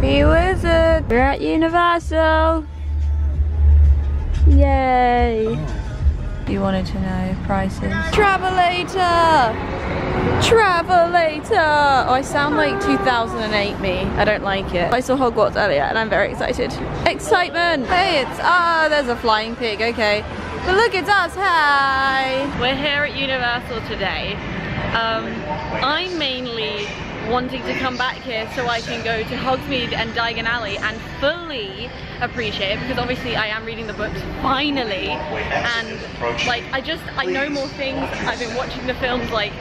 Happy Wizard! We're at Universal! Yay! You wanted to know prices. Travelator! Travelator! Oh, I sound like 2008 me. I don't like it. I saw Hogwarts earlier and I'm very excited. Excitement! Hey, it's, ah, there's a flying pig, okay. But look, it's us, hi! We're here at Universal today. Um, I'm mainly wanting to come back here so I can go to Hogsmeade and Diagon Alley and fully appreciate it because obviously I am reading the books finally. And like I just I know more things. I've been watching the films like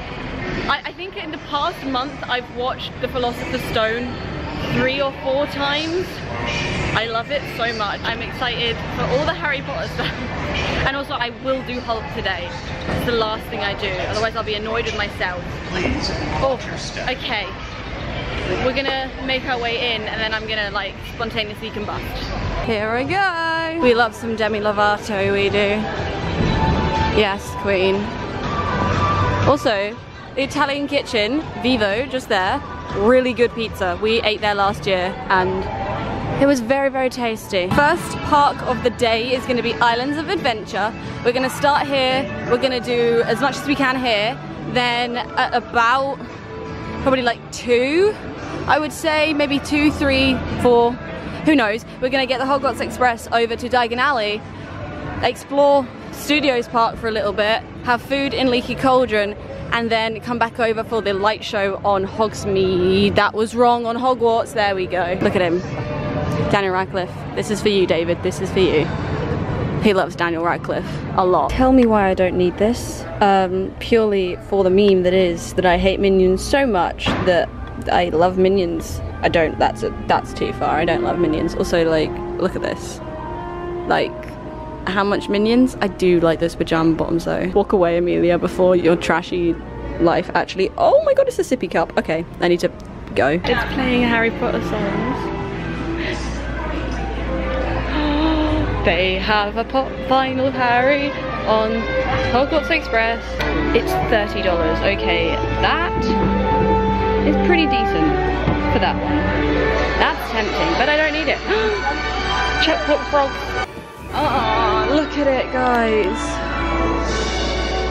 I, I think in the past month I've watched The Philosopher's Stone three or four times I love it so much I'm excited for all the Harry Potter stuff and also I will do Hulk today it's the last thing I do otherwise I'll be annoyed with myself Please oh okay we're gonna make our way in and then I'm gonna like spontaneously combust. Here we go. We love some Demi Lovato, we do. Yes, queen. Also, the Italian kitchen, Vivo, just there, really good pizza. We ate there last year and it was very, very tasty. First park of the day is gonna be Islands of Adventure. We're gonna start here, we're gonna do as much as we can here, then at about probably like two I would say maybe two, three, four, who knows. We're gonna get the Hogwarts Express over to Diagon Alley, explore Studios Park for a little bit, have food in Leaky Cauldron, and then come back over for the light show on Hogsmeade. That was wrong on Hogwarts, there we go. Look at him, Daniel Radcliffe. This is for you, David, this is for you. He loves Daniel Radcliffe a lot. Tell me why I don't need this. Um, purely for the meme that is that I hate Minions so much that I love Minions. I don't, that's a, that's too far. I don't love Minions. Also, like, look at this. Like, how much Minions? I do like those pajama bottoms though. Walk away, Amelia, before your trashy life actually. Oh my god, it's a sippy cup. Okay, I need to go. It's playing Harry Potter songs. they have a pop vinyl Harry on Hogwarts Express. It's $30. Okay, that is pretty decent for that one. That's tempting, but I don't need it. Checkbook frog. Oh, look at it, guys.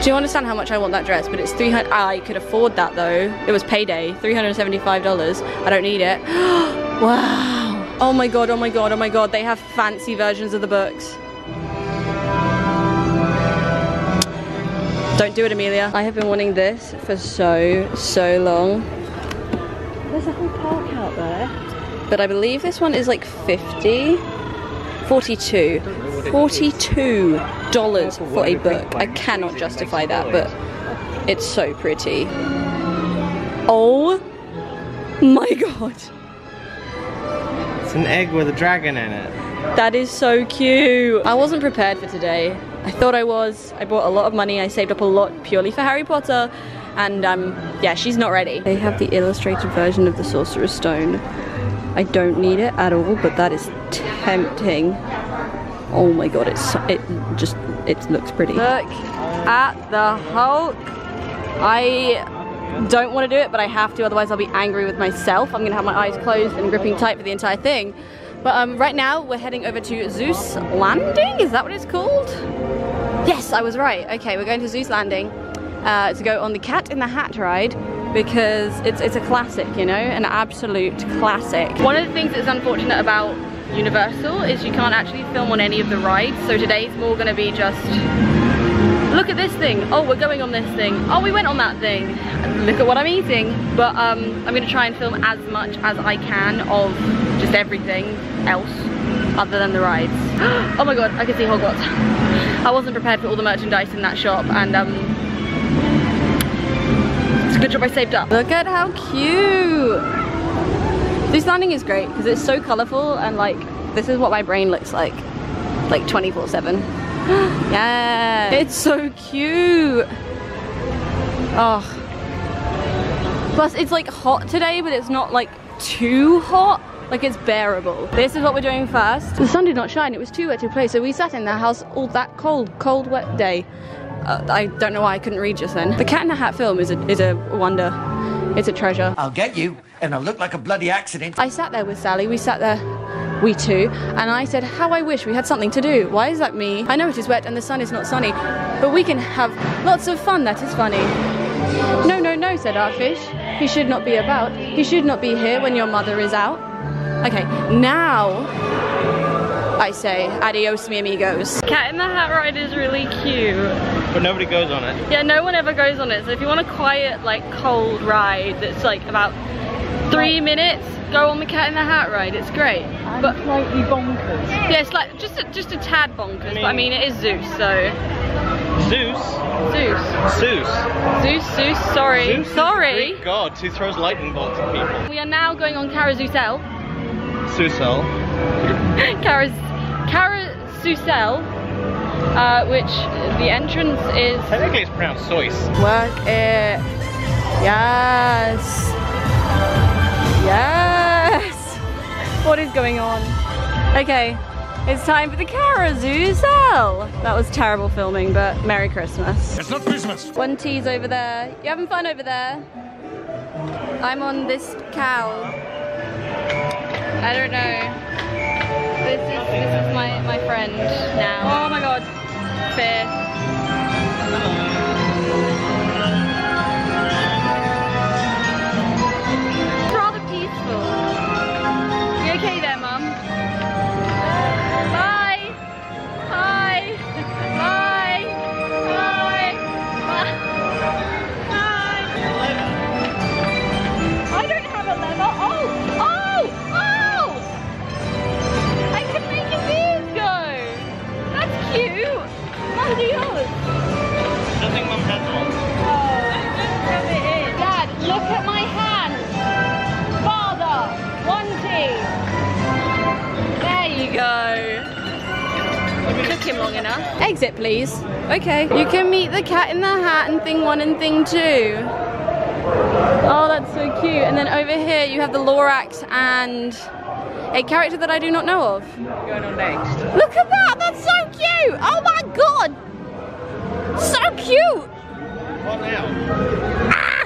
Do you understand how much I want that dress? But it's 300, I could afford that though. It was payday, $375. I don't need it. wow. Oh my God, oh my God, oh my God. They have fancy versions of the books. Don't do it, Amelia. I have been wanting this for so, so long. There's a whole park out there. But I believe this one is like 50, 42. $42 for a book. I cannot justify that, but it's so pretty. Oh my god. It's an egg with a dragon in it. That is so cute. I wasn't prepared for today. I thought I was. I bought a lot of money. I saved up a lot purely for Harry Potter and um, yeah, she's not ready. They have the illustrated version of the Sorcerer's Stone. I don't need it at all, but that is tempting. Oh my god, it's it just it looks pretty. Look at the Hulk. I don't want to do it, but I have to, otherwise I'll be angry with myself. I'm gonna have my eyes closed and gripping tight for the entire thing. But um, right now, we're heading over to Seuss Landing, is that what it's called? Yes, I was right. Okay, we're going to Seuss Landing uh, to go on the Cat in the Hat ride because it's, it's a classic, you know, an absolute classic. One of the things that's unfortunate about Universal is you can't actually film on any of the rides, so today's more gonna be just look at this thing, oh we're going on this thing, oh we went on that thing, look at what I'm eating. But um, I'm gonna try and film as much as I can of just everything else other than the rides. oh my god, I can see Hogwarts. I wasn't prepared for all the merchandise in that shop and um, it's a good job I saved up. Look at how cute. This landing is great because it's so colorful and like, this is what my brain looks like. Like 24 seven. yeah, it's so cute. Oh. Plus it's like hot today, but it's not like too hot. Like it's bearable. This is what we're doing first. The sun did not shine, it was too wet to play, so we sat in the house all that cold, cold, wet day. Uh, I don't know why I couldn't read just then. The Cat in the Hat film is a, is a wonder. It's a treasure. I'll get you and I looked like a bloody accident. I sat there with Sally. We sat there, we two, and I said, How I wish we had something to do. Why is that me? I know it is wet and the sun is not sunny, but we can have lots of fun. That is funny. No, no, no, said our fish. He should not be about. He should not be here when your mother is out. Okay, now I say adios, mi amigos. Cat in the Hat ride is really cute. But nobody goes on it. Yeah, no one ever goes on it. So if you want a quiet, like cold ride that's like about three minutes, go on the Cat in the Hat ride. It's great. but slightly bonkers. yeah, it's like just a, just a tad bonkers. but I mean, it is Zeus, so Zeus. Zeus, Zeus. Zeus, Zeus. Sorry, Zeus is sorry. Greek god who throws lightning bolts at people. We are now going on Carousel. Susel. Caras, Carousel, uh, which the entrance is. Technically it's pronounced Sois. Work it. Yes. Yes. What is going on? Okay, it's time for the carousel. That was terrible filming, but Merry Christmas. It's not Christmas. One tea's over there. You having fun over there? I'm on this cow. I don't know. This is this is my my friend now. Oh my god. Fear. Mum, do yours! I don't think mum has one. Oh, rub it in. Dad, look at my hand! Father! One tea! There you go. Took him long enough. Exit, please. Okay. You can meet the cat in the hat and thing one and thing two. Oh, that's so cute. And then over here you have the Lorax and a character that I do not know of. Going on next. Look at that! That's so cute! Oh my cute! What now?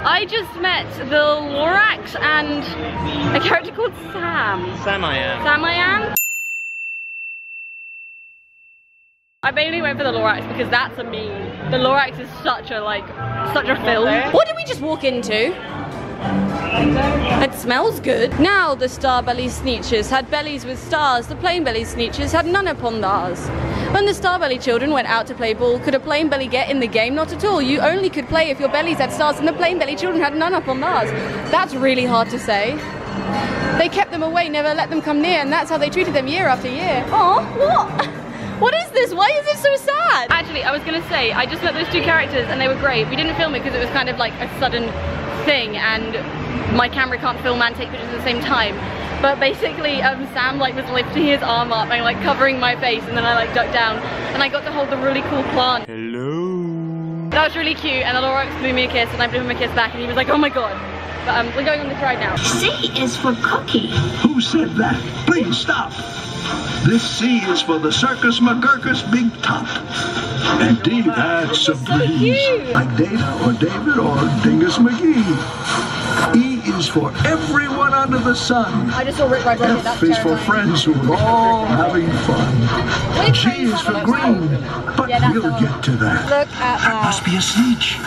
I just met the Lorax and a character called Sam. Sam I am. Sam I am. I mainly went for the Lorax because that's a meme. The Lorax is such a like, such a film. What did we just walk into? It smells good. Now the star belly sneetches had bellies with stars. The plain belly sneetches had none upon theirs. When the star belly children went out to play ball, could a plain belly get in the game? Not at all. You only could play if your bellies had stars, and the plain belly children had none upon theirs. That's really hard to say. They kept them away, never let them come near, and that's how they treated them year after year. Oh, what? What is this? Why is it so sad? Actually, I was gonna say, I just met those two characters and they were great. We didn't film it because it was kind of like a sudden thing and my camera can't film and take pictures at the same time. But basically, um, Sam like was lifting his arm up and like covering my face and then I like ducked down and I got to hold the really cool plant. Hello. That was really cute and the Lorax blew me a kiss and I blew him a kiss back and he was like, oh my god. But um, we're going on this ride now. C is for cookie. Who said that? Please stop. This C is for the Circus McGurkus Big Top. And D adds some dreams. cute. Like Dana or David or Dingus McGee. E is for everyone under the sun. I just saw Rick Ride Rocket, that's F is for friends who are all having fun. G is for green. But Yeah, we'll get to that. Look at that. Must be a snitch.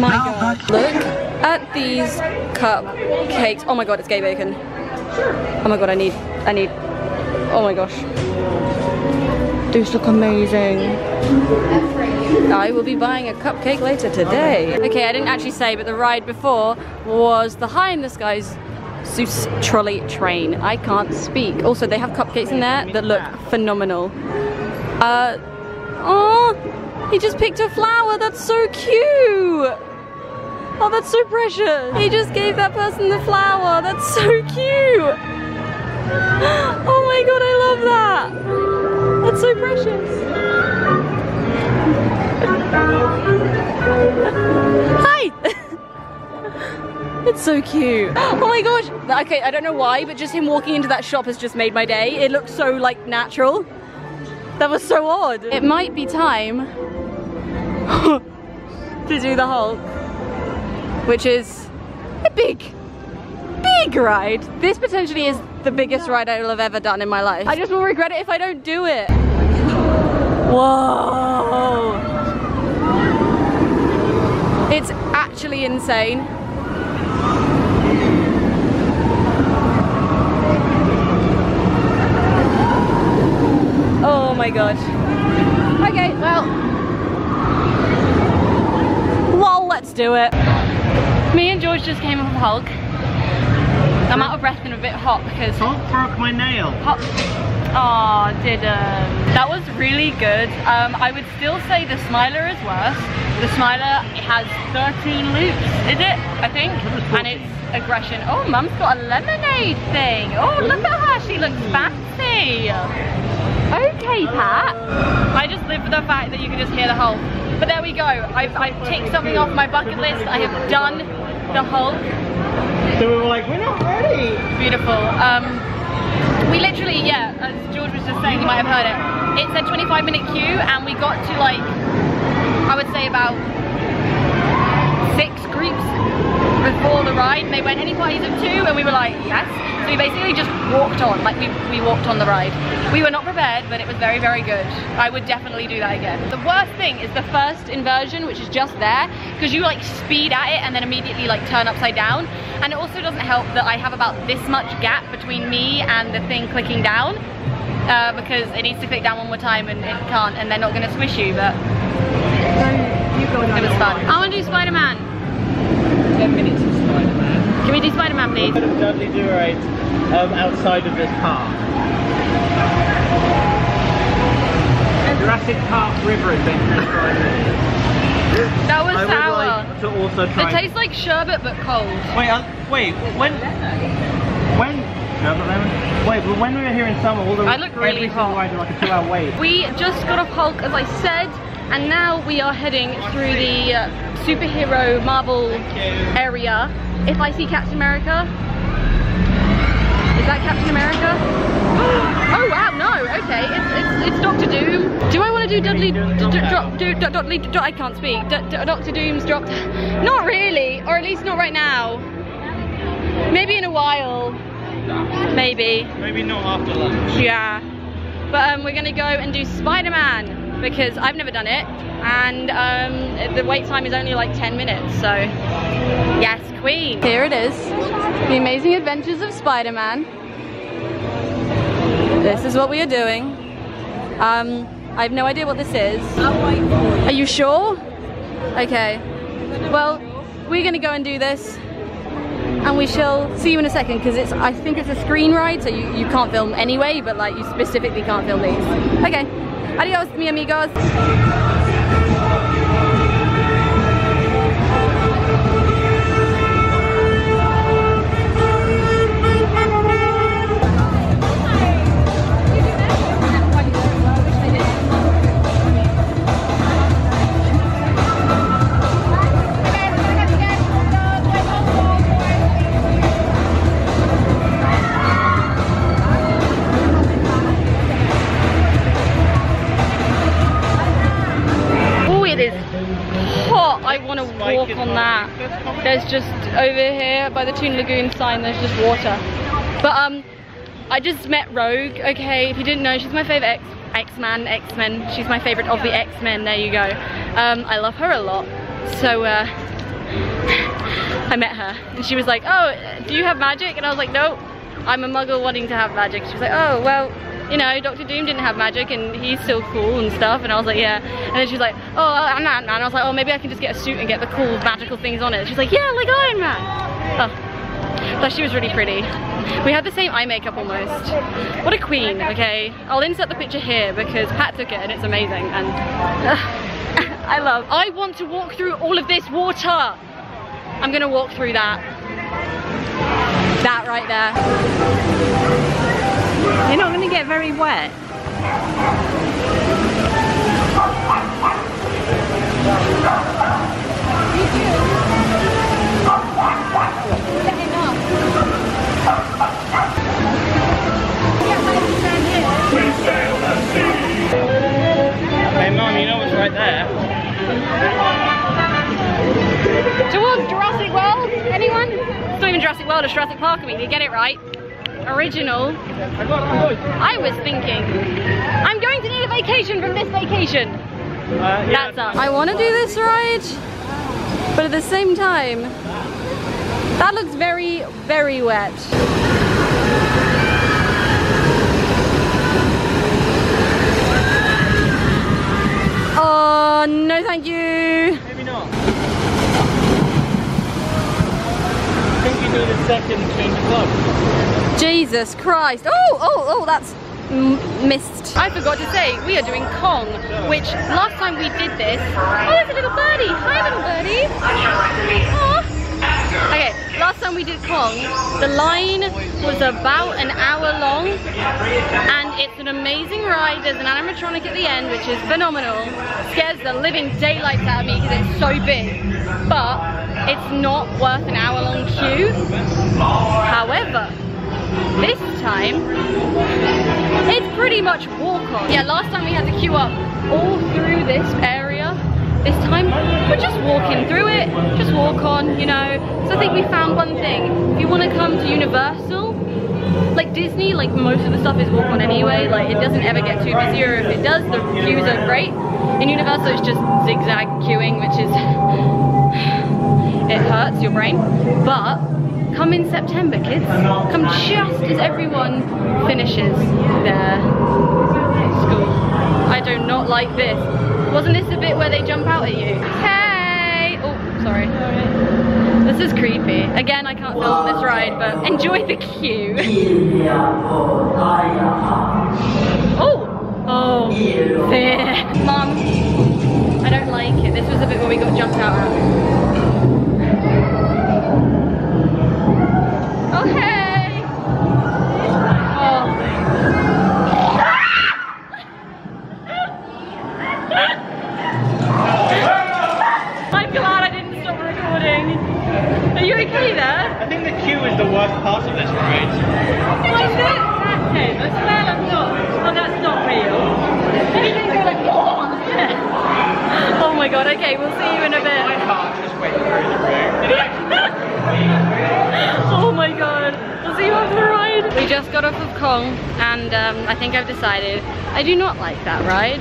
My Now god. Look at these cupcakes. Oh my god, it's gay bacon. Oh my god, I need, I need, oh my gosh. These look amazing. I will be buying a cupcake later today. Okay, I didn't actually say, but the ride before was the High in the Skies Seuss trolley train. I can't speak. Also, they have cupcakes in there that look phenomenal. Uh, oh, he just picked a flower. That's so cute. Oh, that's so precious. He just gave that person the flower. That's so cute. Oh my god, I love that. That's so precious. Hi. It's so cute. Oh my gosh. Okay, I don't know why, but just him walking into that shop has just made my day. It looked so like natural. That was so odd. It might be time to do the Hulk, which is a big, big ride. This potentially is the biggest ride I will have ever done in my life. I just will regret it if I don't do it. Whoa. It's actually insane. Oh my god. Okay, well. Well, let's do it. Me and George just came off Hulk. I'm out of breath and a bit hot because Hulk broke my nail. Hot. Oh, didn't. That was really good. Um, I would still say the Smiler is worse. The Smiler has 13 loops, is it? I think. And it's aggression. Oh, Mum's got a lemonade thing. Oh, look at her. She looks fancy. Okay, Pat. I just live for the fact that you can just hear the whole. But there we go. I've, I've ticked something off my bucket list. I have done the Hulk. So we were like, we're not ready. Beautiful. Um, we literally, yeah, as George was just saying, you might have heard it. It said 25 minute queue and we got to like, I would say about six groups before the ride and they went any parties of two and we were like yes so we basically just walked on like we, we walked on the ride we were not prepared but it was very very good I would definitely do that again the worst thing is the first inversion which is just there because you like speed at it and then immediately like turn upside down and it also doesn't help that I have about this much gap between me and the thing clicking down uh, because it needs to click down one more time and it can't and they're not going to squish you but it was fun I want to do Spider-Man 10 minutes of Spider-Man. can we do Spider-Man please of Dudley Do Right um, outside of this park. Jurassic Park River Adventure is right there. That was I sour like to also try. it tastes like sherbet but cold Wait, uh, wait, when, when, Sherbet lemon? Wait, but when we were here in summer, all the I look really hot. ride like a two-hour wait. We just got off Hulk, as I said, and now we are heading through the uh, superhero Marvel area. If I see Captain America, is that Captain America? Oh wow, no, okay, it's, it's, it's Doctor Doom. Do I want to do Dudley, doing the d- d- knockout? drop, do, Dudley, I can't speak, Doctor Doom's dropped? Not really, or at least not right now. Maybe in a while, maybe. Maybe not after lunch. Yeah. But um, we're gonna go and do Spider-Man because I've never done it and um, the wait time is only like 10 minutes, so yes, Queen. Here it is, The Amazing Adventures of Spider-Man. This is what we are doing. Um, I have no idea what this is. Are you sure? Okay. Well, we're gonna go and do this and we shall see you in a second because it's I think it's a screen ride so you, you can't film anyway but like you specifically can't film these. Okay, adios mi amigos. Walk on that. There's just over here by the Toon Lagoon sign. There's just water. But um, I just met Rogue. Okay, if you didn't know, she's my favorite X X-Man, X-Men. She's my favorite of the X-Men. There you go. Um, I love her a lot. So uh, I met her, and she was like, "Oh, do you have magic?" And I was like, "No, I'm a Muggle wanting to have magic." She was like, "Oh, well." You know, Doctor Doom didn't have magic and he's still cool and stuff. And I was like, yeah. And then she was like, oh, uh, I'm not. And I was like, oh, maybe I can just get a suit and get the cool magical things on it. She's like, yeah, like Iron Man. Oh. Thought she was really pretty. We had the same eye makeup almost. What a queen, okay? I'll insert the picture here because Pat took it and it's amazing. And I love. I want to walk through all of this water. I'm gonna walk through that. That right there. You're not going to get very wet. Hey mum, you know what's right there? Towards Jurassic World? Anyone? It's not even Jurassic World. world of Jurassic Park with me. You get it right. Original. I was thinking, I'm going to need a vacation from this vacation. Uh, yeah. That's us. I want to do this ride, but at the same time, that looks very, very wet. Oh, no thank you. Maybe not. I think you need a second change of clothes. Jesus Christ. Oh, oh, oh, that's m- missed. I forgot to say, we are doing Kong, which last time we did this, oh, there's a little birdie. Hi, little birdie. Aw. Okay, last time we did Kong, the line was about an hour long, and it's an amazing ride. There's an animatronic at the end, which is phenomenal. Scares the living daylights out of me because it's so big, but it's not worth an hour long queue. However, this time, it's pretty much walk on. Yeah, last time we had to queue up all through this area. This time, we're just walking through it, just walk on, you know. So I think we found one thing. If you want to come to Universal, like Disney, like most of the stuff is walk on anyway. Like it doesn't ever get too busy, or if it does, the queues are great. In Universal, it's just zigzag queuing, which is it hurts your brain. But come in September, kids. Come just as everyone finishes their school. I do not like this. Wasn't this the bit where they jump out at you? Hey! Oh, sorry. This is creepy. Again, I can't film this ride, but enjoy the queue. oh! Oh, fear. Mum, I don't like it. This was the bit where we got jumped out at. I do not like that ride.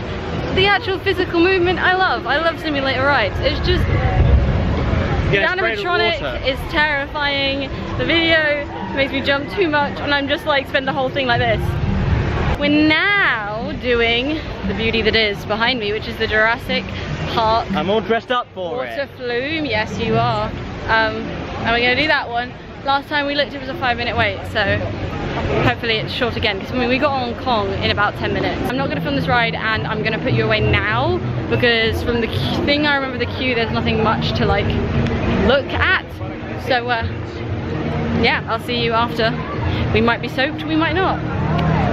The actual physical movement I love. I love simulator rides. It's just the Yeah, with animatronic is terrifying. The video makes me jump too much and I'm just like spend the whole thing like this. We're now doing the beauty that is behind me, which is the Jurassic Park I'm all dressed up for water it. flume. Yes, you are. Um, and we're gonna do that one. Last time we looked, it was a five minute wait, so hopefully it's short again. Because I mean, we got Hong Kong in about 10 minutes. I'm not gonna film this ride and I'm gonna put you away now because from the thing I remember the queue, there's nothing much to like look at. So uh, yeah, I'll see you after. We might be soaked, we might not.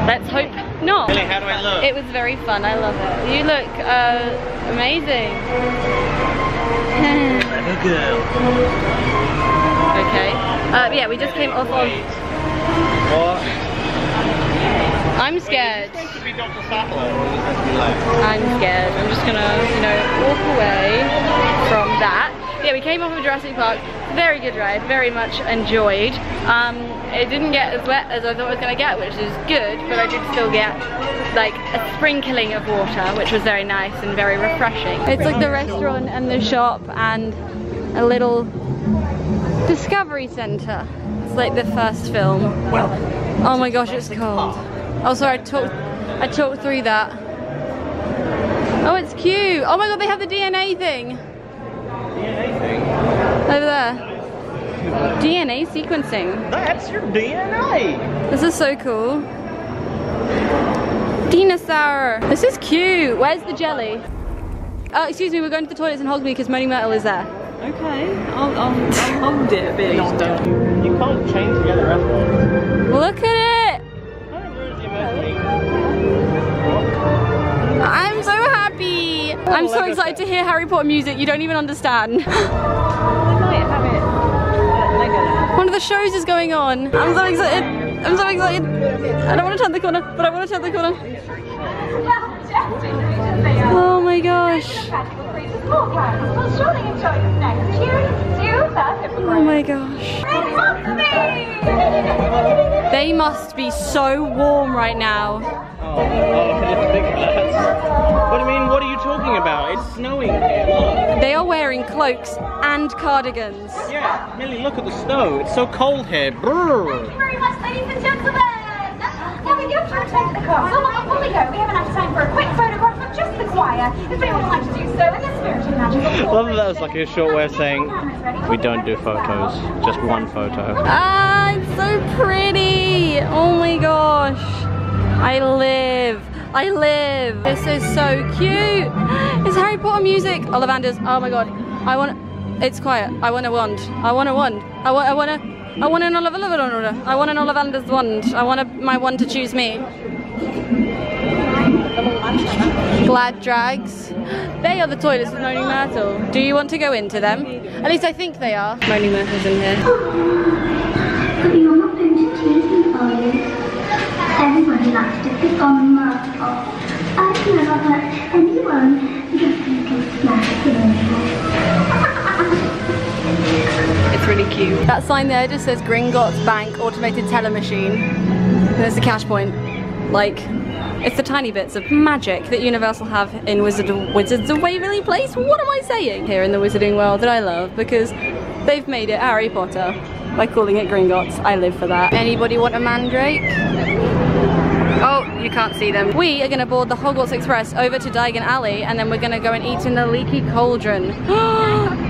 Let's hope not. Billy, how do I look? It was very fun, I love it. You look uh, amazing. Girl. okay. Uh, yeah, we just came off of... I'm scared. I'm scared. I'm just gonna, you know, walk away from that. Yeah, we came off of Jurassic Park. Very good ride. Very much enjoyed. Um, it didn't get as wet as I thought it was gonna get, which is good, but I did still get like a sprinkling of water, which was very nice and very refreshing. It's like the restaurant and the shop and a little discovery center. It's like the first film. Well. Oh my gosh, it's cold. Oh, sorry, I talked, I talked through that. Oh, it's cute. Oh my god, they have the DNA thing DNA thing. over there. DNA sequencing. That's your DNA. This is so cool. Dinosaur. This is cute. Where's the jelly? Uh, excuse me, we're going to the toilets in Hogsmeade because Moaning Myrtle is there. Okay, I'll, I'll, I'll hold it a bit longer. You can't chain together restaurants. Look at it! Kind of ruins the immersion. I'm so happy! Oh, I'm so excited to hear Harry Potter music, you don't even understand. They might have it at Legoland. One of the shows is going on. I'm so excited. I'm so excited. I don't want to turn the corner, but I want to turn the corner. Oh my gosh. Oh my gosh. They must be so warm right now. Oh, oh, big lads. What do you mean? What are you talking about? It's snowing here. They are wearing cloaks and cardigans. Yeah, Millie, look at the snow. It's so cold here. Brrr. very much, ladies and gentlemen. Now we do have to return to the car. So before we go, we have enough time for a quick photograph of just the choir. If anyone would like to do so in the spirit of magical Well, that was like a short way of saying we don't do photos, just one photo. Ah, it's so pretty. Oh my gosh. I live. I live. This is so cute. It's Harry Potter music. Ollivanders. Oh my god. I want. It's quiet. I want a wand. I want a wand. I want. I want a. I want an Ollivander. I want an Ollivander's wand. I want a, my wand to choose me. Gladrags. They are the toilets of Moaning Myrtle. Do you want to go into them? At least I think they are. Moaning Myrtle's in here. But you're not to tease me, are you? Everybody likes to pick on Myrtle. I've never hurt anyone, just a little It's really cute. That sign there just says Gringotts Bank Automated Teller Machine. And There's the cash point. Like, it's the tiny bits of magic that Universal have in Wizard of, Wizards of Waverly Place. What am I saying? Here in the Wizarding world that I love because they've made it Harry Potter by calling it Gringotts. I live for that. Anybody want a mandrake? Oh, you can't see them. We are going to board the Hogwarts Express over to Diagon Alley and then we're going to go and eat in the Leaky Cauldron.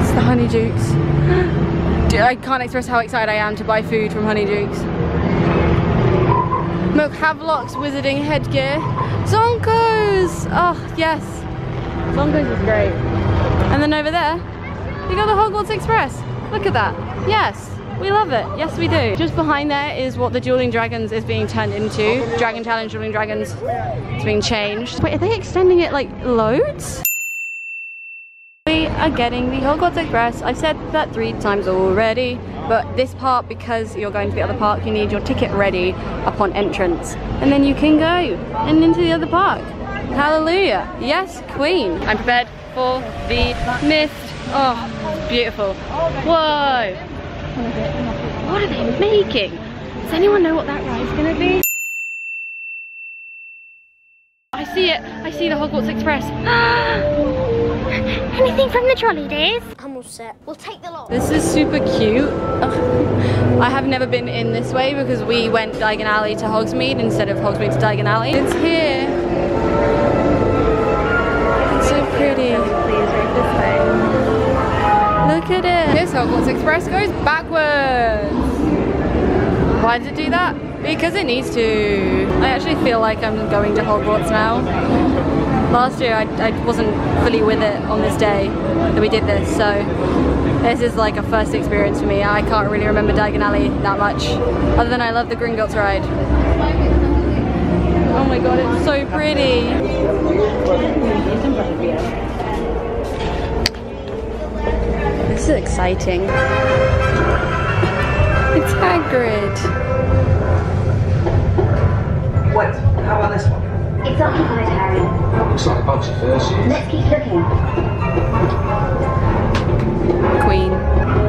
It's the Honeydukes. I can't express how excited I am to buy food from Honeydukes. Milk Havelock's wizarding headgear. Zonkos! Oh, yes. Zonkos is great. And then over there, you got the Hogwarts Express. Look at that. Yes, we love it. Yes, we do. Just behind there is what the Dueling Dragons is being turned into. Dragon Challenge Dueling Dragons. It's being changed. Wait, are they extending it like loads? Are getting the Hogwarts Express. I've said that three times already, but this part, because you're going to the other park, you need your ticket ready upon entrance. And then you can go and into the other park. Hallelujah. Yes, Queen. I'm prepared for the mist. Oh, beautiful. Whoa. What are they making? Does anyone know what that ride's gonna be? I see it. I see the Hogwarts Express. Anything from the trolley days? I'm all set. We'll take the lot. This is super cute. I have never been in this way because we went Diagon Alley to Hogsmeade instead of Hogsmeade to Diagon Alley. It's here. It's so pretty. Look at it. This Hogwarts Express goes backwards. Why does it do that? Because it needs to. I actually feel like I'm going to Hogwarts now. Last year I, I wasn't fully with it on this day that we did this, so this is like a first experience for me. I can't really remember Diagon Alley that much, other than I love the Gringotts ride. Oh my god, it's so pretty. This is exciting. It's Hagrid. Wait, how about this one? It's occupied, Harry. Looks like a bunch of fursuits. Let's keep looking. Queen.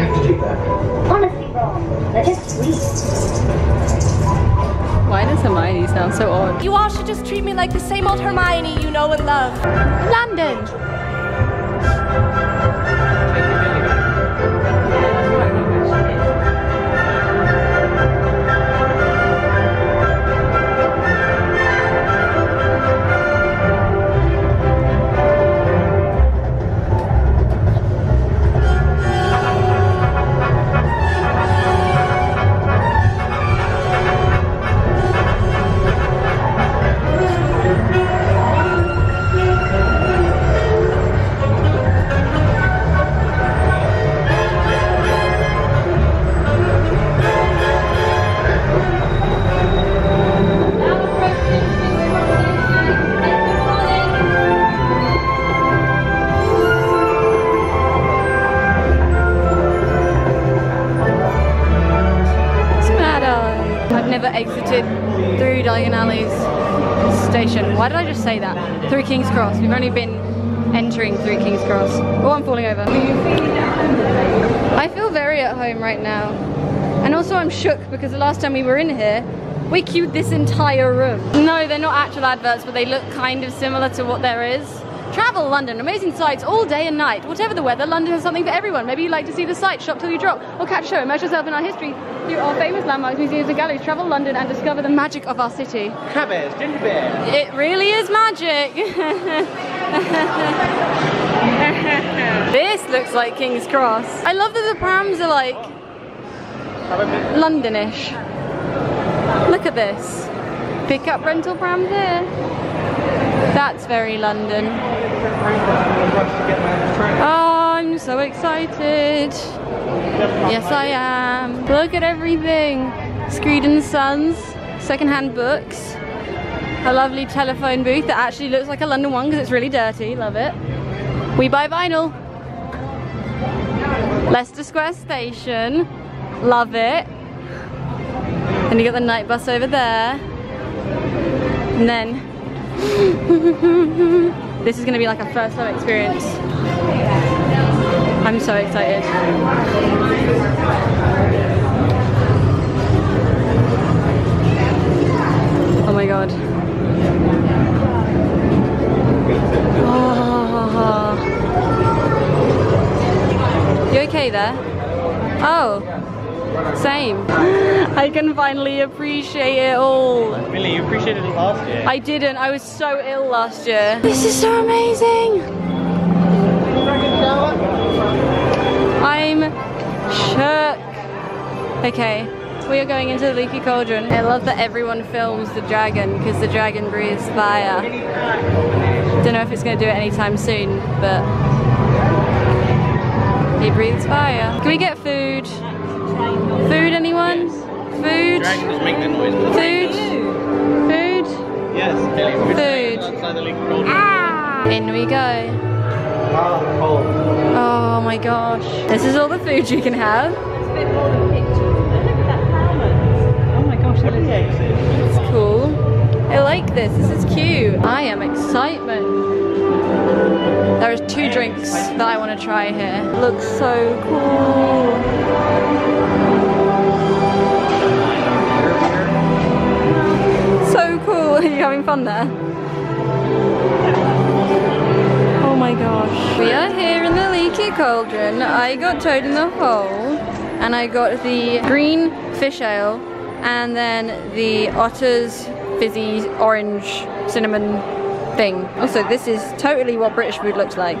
You have to do that? Honestly, Ron, they're just sweet. Why does Hermione sound so odd? You all should just treat me like the same old Hermione you know and love. London. Cross. We've only been entering through King's Cross. Oh, I'm falling over. I feel very at home right now. And also I'm shook because the last time we were in here, we queued this entire room. No, they're not actual adverts, but they look kind of similar to what there is. Travel London, amazing sights all day and night. Whatever the weather, London has something for everyone. Maybe you like to see the sights, shop till you drop, or catch a show, immerse yourself in our history through our famous landmarks, museums and galleries. Travel London and discover the magic of our city. Crabbears, ginger bear. It really is magic. this looks like King's Cross. I love that the prams are like Londonish. Look at this. Pick up rental prams here. That's very London. Oh, I'm so excited. Yes, I am. Look at everything. Screed and Sons, secondhand books. A lovely telephone booth that actually looks like a London one because it's really dirty. Love it. We buy vinyl. Leicester Square Station. Love it. And you got the night bus over there. And then this is going to be like a first time experience. I'm so excited. Oh my god. Oh. You okay there? Oh. Same. I can finally appreciate it all. Really, you appreciated it last year. I didn't. I was so ill last year. This is so amazing. I'm shook. Okay, we are going into the Leaky Cauldron. I love that everyone films the dragon because the dragon breathes fire. Don't know if it's going to do it anytime soon, but he breathes fire. Can we get food? Food, anyone? Food? Dragons make the noise. Food? Food? Yes, Kelly. Food. Outside the leaky cauldron. In we go. Ah. Oh my gosh. This is all the food you can have. Oh my gosh, what is It's cool. I like this. This is cute. I am excitement. There is two drinks that I want to try here. Looks so cool. So cool. Are you having fun there? Oh my gosh. We are here in the leaky cauldron. I got toad in the hole and I got the green fish ale and then the otter's fizzy orange cinnamon thing. Also, this is totally what British food looks like.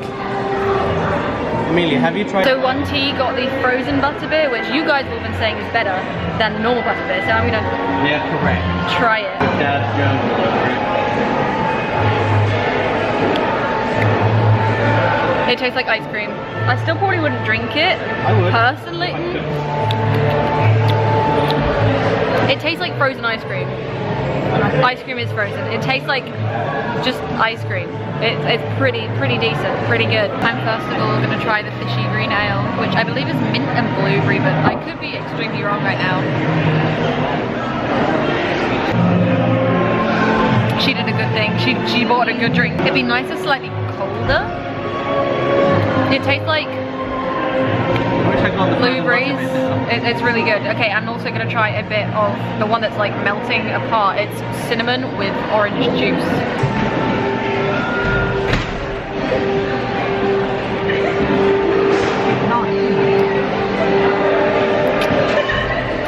Amelia, have you tried? So one tea got the frozen butterbeer, which you guys have all been saying is better than normal butterbeer. So I'm gonna yeah, correct. try it. Dad, It tastes like ice cream. I still probably wouldn't drink it I would. personally. It tastes like frozen ice cream. Ice cream is frozen. It tastes like just ice cream. It's, it's pretty, pretty decent, pretty good. I'm first of all gonna try the fishy green ale, which I believe is mint and blueberry, but I could be extremely wrong right now. She did a good thing. She she bought a good drink. It'd be nicer slightly colder. It tastes like blueberries. It, it's really good. Okay, I'm also gonna try a bit of the one that's like melting apart. It's cinnamon with orange juice.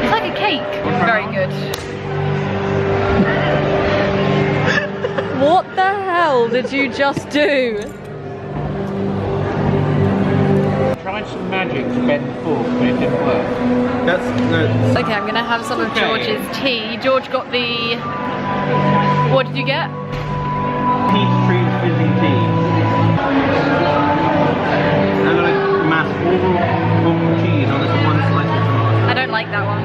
It's like a cake. Very good. What the hell did you just do? Tried some magic to bend the fork, but it didn't work. That's no. Okay, I'm gonna have some of Okay. George's tea. George got the. What did you get? Peach tree fizzing tea. And a mass oval oval cheese on this one slice of tomato. I don't like that one.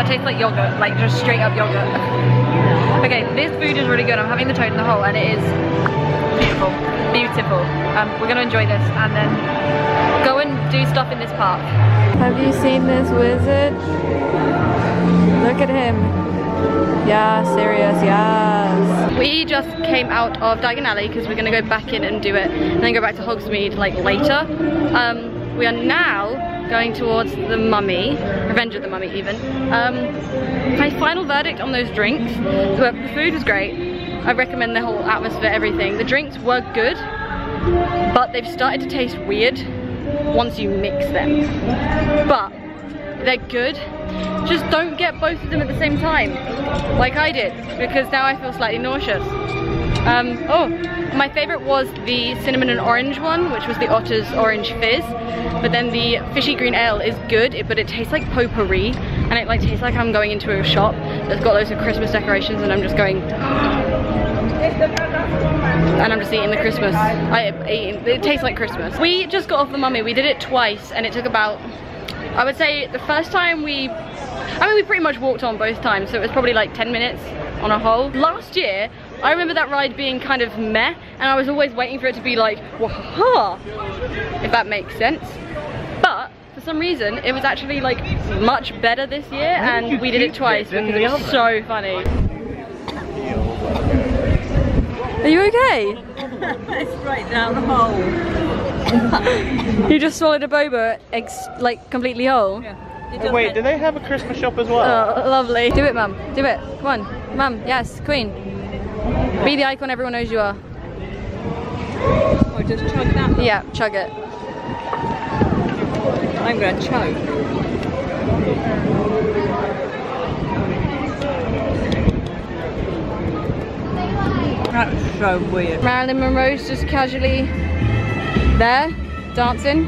That tastes like yogurt, like just straight up yogurt. okay, this food is really good. I'm having the toad in the hole and it is beautiful, beautiful. Um, we're gonna enjoy this and then go and do stuff in this park. Have you seen this wizard? Look at him. Yeah, serious, yes. We just came out of Diagon Alley because we're gonna go back in and do it and then go back to Hogsmeade like later. Um, we are now going towards the Mummy, Revenge of the Mummy even. Um, my final verdict on those drinks, the the food was great. I recommend the whole atmosphere, everything. The drinks were good, but they've started to taste weird once you mix them. But they're good. Just don't get both of them at the same time, like I did, because now I feel slightly nauseous. Um, oh, my favorite was the cinnamon and orange one, which was the Otter's Orange Fizz. But then the fishy green ale is good, but it tastes like potpourri, and it like tastes like I'm going into a shop that's got loads of Christmas decorations, and I'm just going. And I'm just eating the Christmas. I, eating, it tastes like Christmas. We just got off the mummy. We did it twice, and it took about I would say the first time we, I mean we pretty much walked on both times, so it was probably like 10 minutes on a whole. Last year, I remember that ride being kind of meh, and I was always waiting for it to be like, wahaha, if that makes sense. But, for some reason, it was actually like much better this year, and we did it twice it because it was so funny. Are you okay? it's right down the hole. You just swallowed a boba, ex like completely whole. Oh, wait, do they have a Christmas shop as well? Oh, lovely. Do it, mum. Do it. Come on. Mum, yes, queen. Be the icon everyone knows you are. Or just chug that. Yeah, chug it. I'm going to choke. That's so weird. Marilyn Monroe's just casually there, dancing.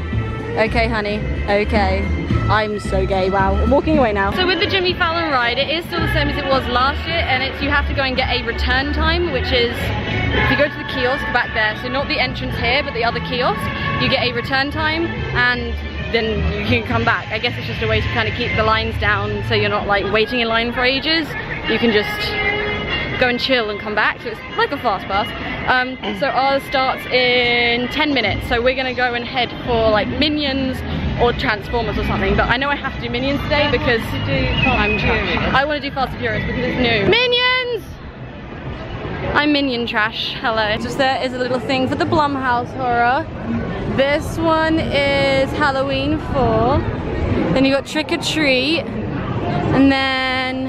Okay, honey. Okay. I'm so gay. Wow. I'm walking away now. So with the Jimmy Fallon ride, it is still the same as it was last year, and it's you have to go and get a return time, which is if you go to the kiosk back there, so not the entrance here, but the other kiosk, you get a return time, and then you can come back. I guess it's just a way to kind of keep the lines down, so you're not like waiting in line for ages. You can just go and chill and come back. So it's like a fast pass. Um, so ours starts in 10 minutes. So we're gonna go and head for like Minions or Transformers or something. But I know I have to do Minions today because I'm trash. I want to do Fast and Furious because it's new. Minions! I'm Minion trash. Hello. Just there is a little thing for the Blumhouse horror. This one is Halloween 4. Then you got Trick or Treat. And then,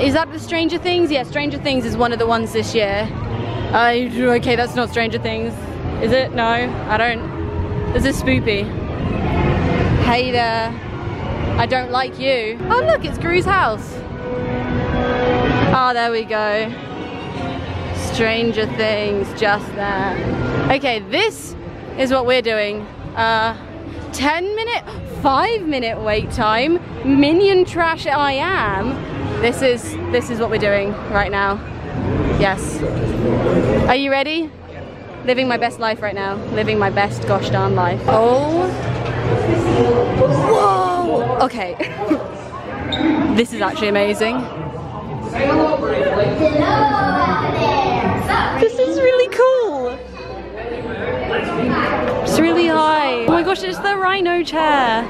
is that the Stranger Things? Yeah, Stranger Things is one of the ones this year. Uh, okay, that's not Stranger Things. Is it? No, I don't. This is Spoopy. Hey there. I don't like you. Oh look, it's Gru's house. Oh, there we go. Stranger Things just there. Okay, this is what we're doing. Uh, 10 minute, 5 minute wait time. Minion trash I am. This is this is what we're doing right now. Yes. Are you ready? Living my best life right now. Living my best gosh darn life. Oh. Whoa. Okay. this is actually amazing. This is really cool. It's really high. Oh my gosh, it's the rhino chair.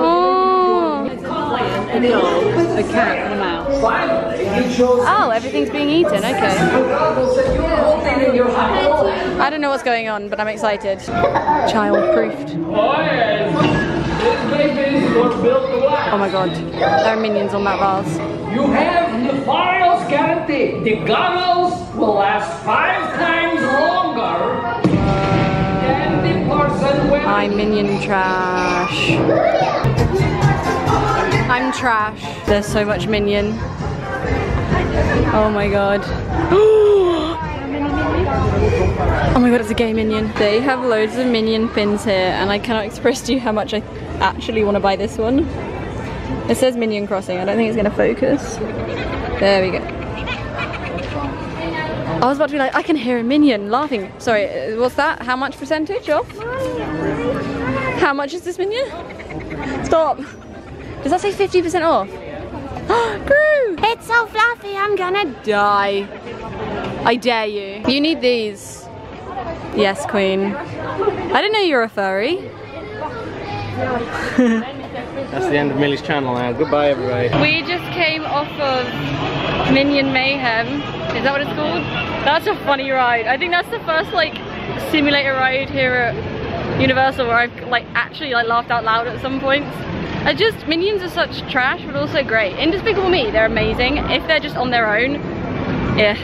Oh. A dog, a cat, and a mouse. Oh, everything's being eaten. Okay. I don't know what's going on, but I'm excited. Child-proofed. Oh my god, there are minions on that vase. You have the Files guarantee. The goggles will last five times longer than the person I'm minion trash. I'm trash. There's so much minion. Oh my god. Oh my god, it's a gay minion. They have loads of minion pins here and I cannot express to you how much I actually want to buy this one. It says Minion Crossing. I don't think it's going to focus. There we go. I was about to be like, I can hear a minion laughing. Sorry, uh, what's that? How much percentage off? How much is this minion? Stop. Does that say 50% off? Gru! It's so fluffy, I'm gonna die. I dare you. You need these. Yes, queen. I didn't know you were a furry. That's the end of Millie's channel now. Goodbye, everybody. We just came off of Minion Mayhem. Is that what it's called? That's a funny ride. I think that's the first like simulator ride here at Universal where I've like actually like laughed out loud at some points. I just, Minions are such trash but also great. In Me, they're amazing. If they're just on their own, yeah.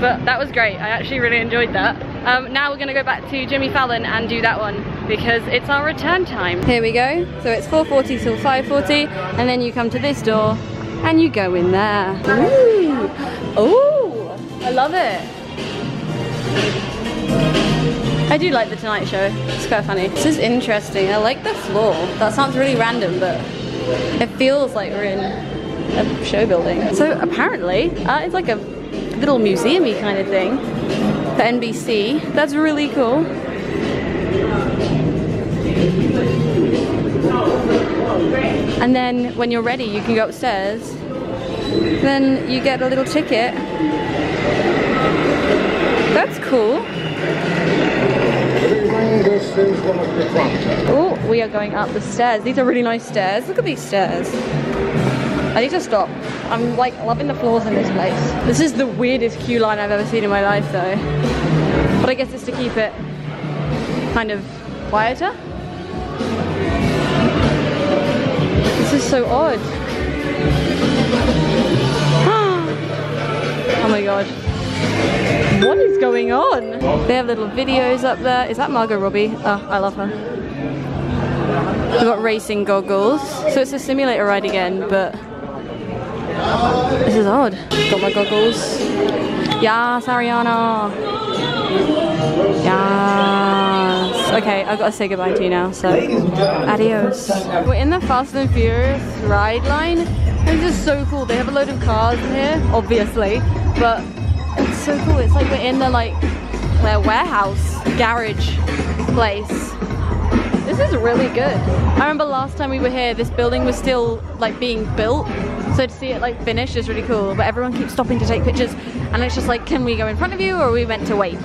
But that was great. I actually really enjoyed that. Um, now we're gonna go back to Jimmy Fallon and do that one because it's our return time. Here we go. So it's 4.40 till 5.40 and then you come to this door and you go in there. Ooh, Ooh. I love it. I do like the Tonight Show. It's quite funny. This is interesting. I like the floor. That sounds really random, but it feels like we're in a show building. So apparently, uh, it's like a little museum-y kind of thing. The NBC. That's really cool. And then when you're ready, you can go upstairs. Then you get a little ticket. That's cool. Oh, we are going up the stairs. These are really nice stairs. Look at these stairs. I need to stop. I'm like loving the floors in this place. This is the weirdest queue line I've ever seen in my life though. But I guess it's to keep it kind of quieter. This is so odd. oh my god. What is going on? They have little videos up there. Is that Margot Robbie? Oh, I love her. We've got racing goggles. So it's a simulator ride again, but this is odd. Got my goggles. Yes, Ariana. Yes. Okay, I've got to say goodbye to you now, so adios. We're in the Fast and Furious ride line. This is so cool. They have a load of cars in here, obviously, but so cool. It's like we're in the like their warehouse, garage place. This is really good. I remember last time we were here, this building was still like being built. So to see it like finished is really cool. But everyone keeps stopping to take pictures and it's just like, can we go in front of you or are we meant to wait?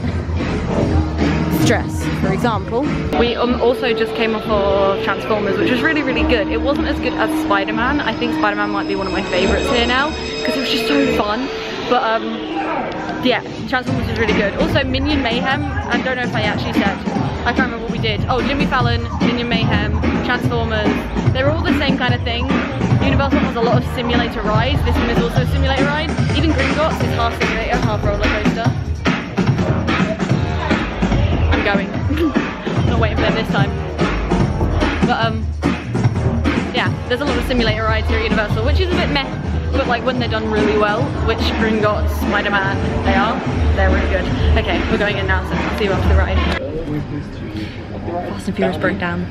Stress, for example. We um, also just came off of Transformers, which was really, really good. It wasn't as good as Spider-Man. I think Spider-Man might be one of my favorites here now because it was just so fun. But um, yeah, Transformers was really good. Also Minion Mayhem, I don't know if I actually said, I can't remember what we did. Oh, Jimmy Fallon, Minion Mayhem, Transformers, they're all the same kind of thing. Universal has a lot of simulator rides, this one is also a simulator ride. Even Gringotts is half simulator, half roller coaster. I'm going. Not waiting for them this time. But um, yeah, there's a lot of simulator rides here at Universal, which is a bit meh but like when they're done really well, which Gringotts, Spider-Man, they are, they're really good. Okay, we're going in now, so I'll see you after the ride. Fast and Furious broke down.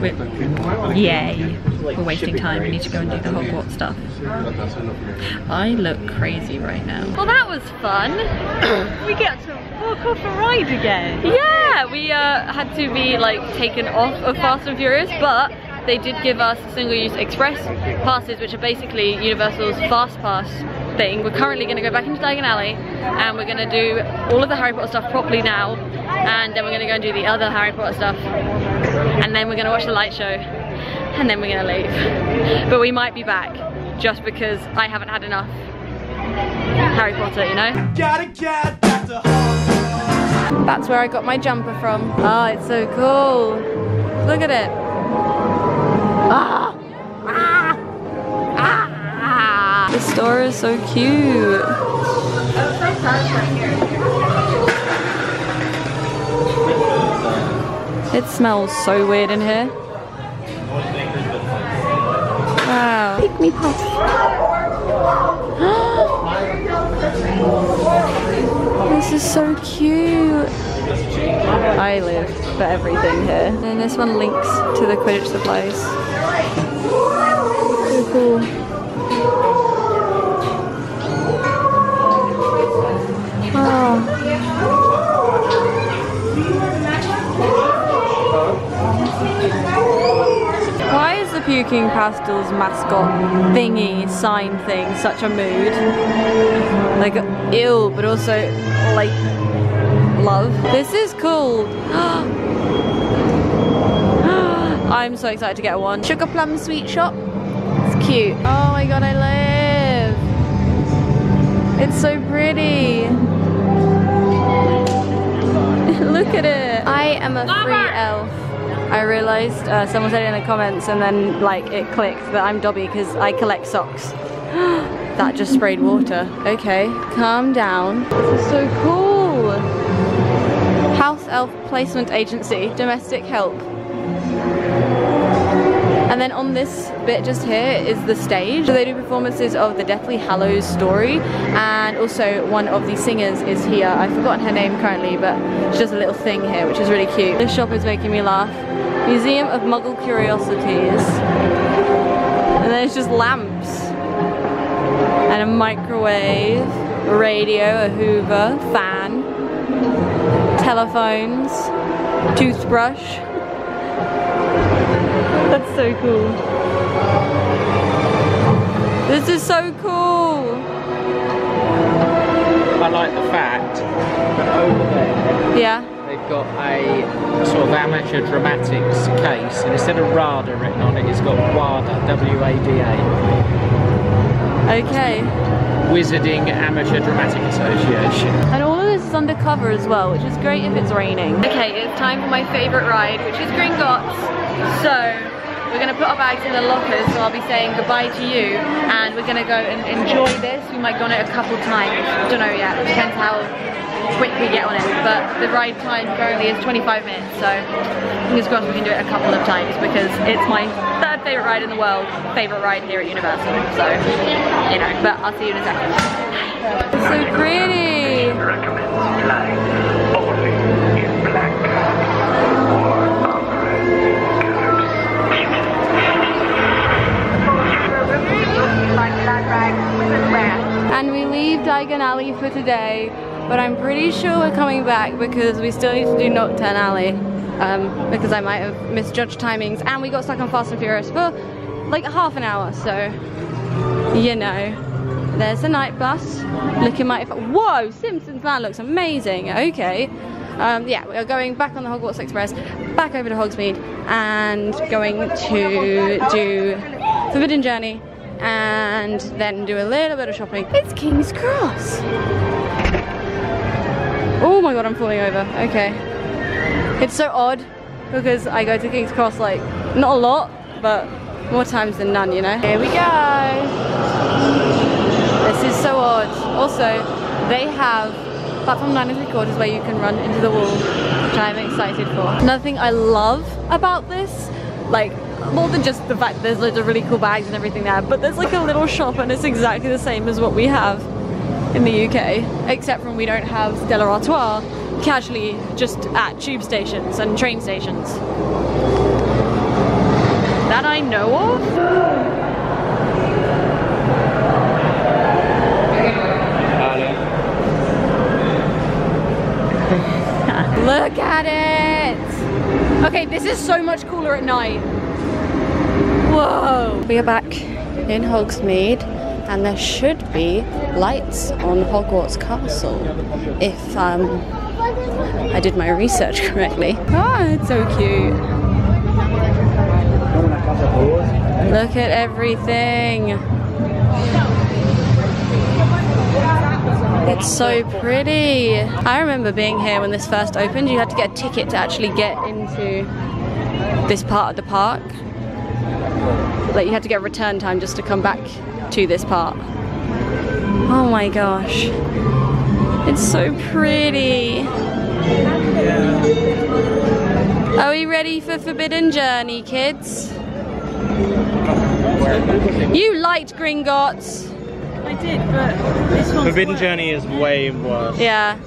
We're, yay. We're wasting time, we need to go and do the Hogwarts stuff. I look crazy right now. Well that was fun. we get to walk off a ride again. Yeah, we uh, had to be like taken off of Fast and Furious, but they did give us single-use express passes, which are basically Universal's fast pass thing. We're currently going to go back into Diagon Alley and we're going to do all of the Harry Potter stuff properly now and then we're going to go and do the other Harry Potter stuff and then we're going to watch the light show and then we're going to leave. But we might be back just because I haven't had enough Harry Potter, you know? Gotta get back to home. That's where I got my jumper from. Oh, it's so cool. Look at it. Ah! Ah! Ah! The store is so cute. It smells so weird in here. Wow. Pygmy Puff. this is so cute. I live for everything here. And this one links to the Quidditch supplies. So cool. Why is the Puking Pastilles mascot thingy, sign thing, such a mood? Like, ill, but also, like, love. This is cool. I'm so excited to get one. Sugar Plum Sweet Shop. It's cute. Oh my god, I live. It's so pretty. Look at it. I am a free elf. I realised uh, someone said it in the comments and then like it clicked that I'm Dobby because I collect socks. that just sprayed water. Okay, calm down. This is so cool. House Elf Placement Agency, Domestic Help. And then on this bit just here is the stage. So they do performances of the Deathly Hallows story and also one of the singers is here. I've forgotten her name currently but she does a little thing here which is really cute. This shop is making me laugh. Museum of Muggle Curiosities. And then it's just lamps. And a microwave, a radio, a hoover, fan, telephones, toothbrush. That's so cool. This is so cool. I like the fact that over there Yeah. they've got a sort of amateur dramatics case and instead of RADA written on it, it's got WADA, W-A-D-A. Okay. Wizarding Amateur Dramatic Association. This is undercover as well, which is great if it's raining. Okay, it's time for my favourite ride, which is Gringotts. So, we're gonna put our bags in the lockers, so I'll be saying goodbye to you, and we're gonna go and enjoy this. We might go on it a couple times, don't know yet, depends how quick we get on it, but the ride time currently is 25 minutes, so fingers crossed we can do it a couple of times, because it's my third favourite ride in the world, favourite ride here at Universal, so, you know, but I'll see you in a second. So pretty! And we leave Diagon Alley for today, but I'm pretty sure we're coming back because we still need to do Knockturn Alley. Um, because I might have misjudged timings and we got stuck on Fast and Furious for like half an hour, so you know. There's the Knight Bus, looking mighty Whoa, Simpsons Land looks amazing, okay. Um, yeah, we are going back on the Hogwarts Express, back over to Hogsmeade, and going to do Forbidden Journey, and then do a little bit of shopping. It's King's Cross. Oh my god, I'm falling over. Okay. It's so odd because I go to King's Cross like not a lot, but more times than none, you know. Here we go. This is so odd. Also, they have platform nine and three quarters where you can run into the wall, which I'm excited for. Another thing I love about this, like more than just the fact there's loads of really cool bags and everything there, but there's like a little shop and it's exactly the same as what we have in the UK, except from we don't have Stella Artois casually just at tube stations and train stations. That I know of. Look at it! Okay, this is so much cooler at night. Whoa! We are back in Hogsmeade and there should be lights on Hogwarts Castle if um, I did my research correctly. Oh, it's so cute. Look at everything. It's so pretty. I remember being here when this first opened. You had to get a ticket to actually get into this part of the park. Like you had to get return time just to come back to this part. Oh my gosh. It's so pretty. Are we ready for Forbidden Journey, kids? You liked Gringotts. I did, but this one's Forbidden worse. Journey is way worse. Yeah.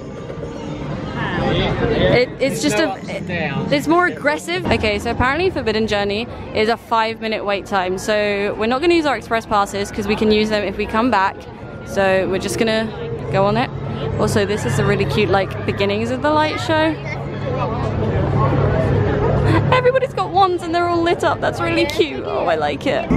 It, it's just a, it- it's more aggressive. Okay, so apparently Forbidden Journey is a five minute wait time. So we're not gonna use our express passes because we can use them if we come back. So we're just gonna go on it. Also, this is a really cute like beginnings of the light show. Everybody's got wands and they're all lit up. That's really cute. Oh, I like it.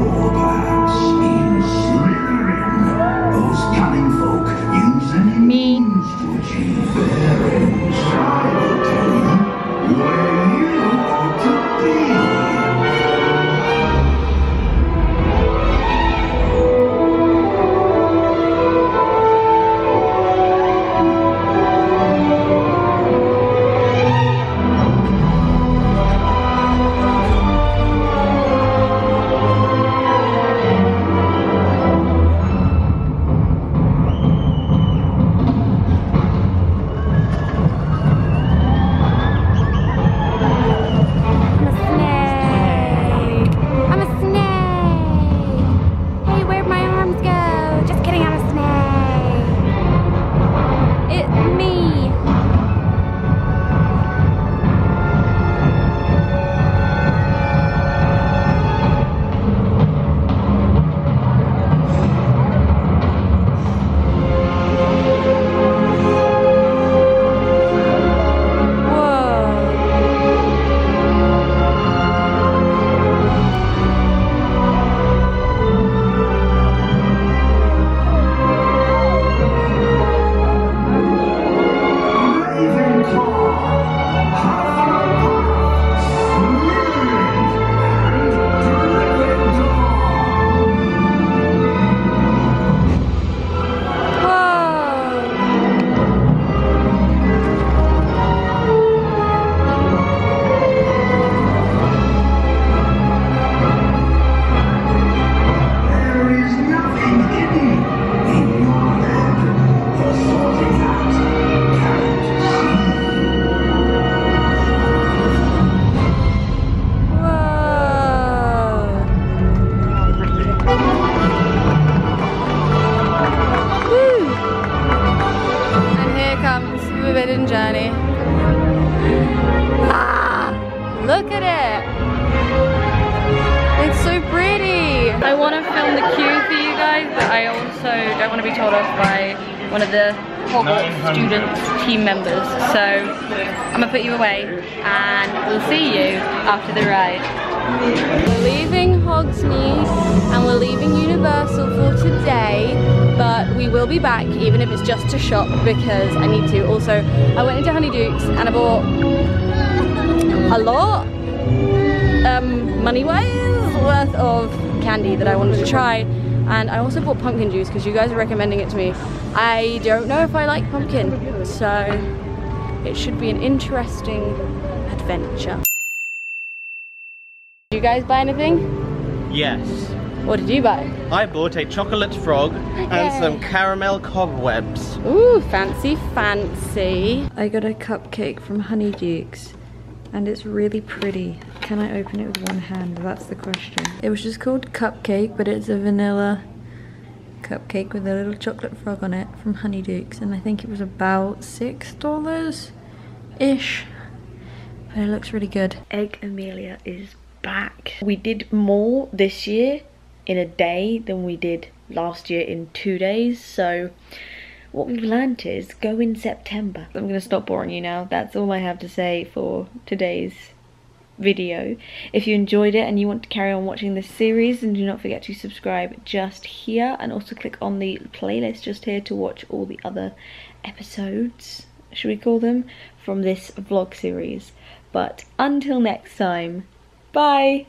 We'll see you after the ride. We're leaving Hogsmeade and we're leaving Universal for today, but we will be back even if it's just to shop because I need to. Also, I went into Honeydukes and I bought a lot, um, money wise, worth of candy that I wanted to try. And I also bought pumpkin juice because you guys are recommending it to me. I don't know if I like pumpkin, so it should be an interesting adventure. Did you guys buy anything? Yes. What did you buy? I bought a chocolate frog and Yay. some caramel cobwebs. Ooh, fancy, fancy. I got a cupcake from Honeydukes and it's really pretty. Can I open it with one hand? That's the question. It was just called Cupcake, but it's a vanilla cupcake with a little chocolate frog on it from Honeydukes and I think it was about $6-ish. It looks really good. Egg Amelia is back. We did more this year in a day than we did last year in two days, so what we've learned is go in September. I'm to stop boring you now. That's all I have to say for today's video. If you enjoyed it and you want to carry on watching this series, then do not forget to subscribe just here and also click on the playlist just here to watch all the other episodes, should we call them, from this vlog series. But until next time, bye!